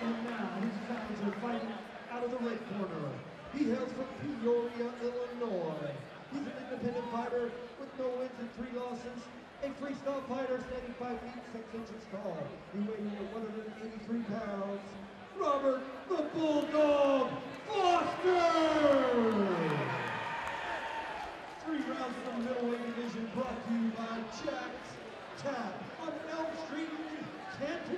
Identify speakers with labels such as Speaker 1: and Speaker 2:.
Speaker 1: And now he's bound to fight out of the red corner. He hails from Peoria, Illinois. He's an independent fighter with no wins and three losses. A freestyle fighter standing 5 feet 6 inches tall. He weighs 183 pounds. Robert the Bulldog Foster! Three rounds from the middleweight division brought to you by Jack's Tap on Elm Street Canton.